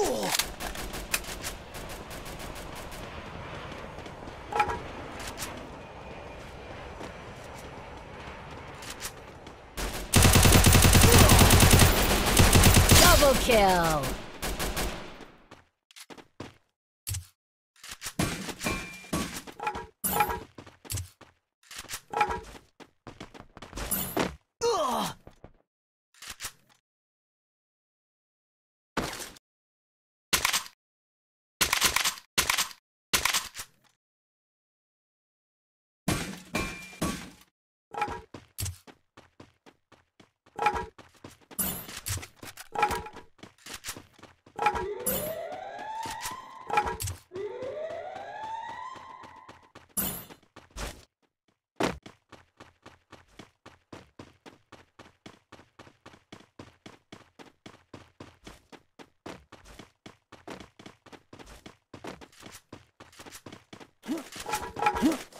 Double kill! Huh?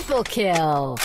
Triple kill!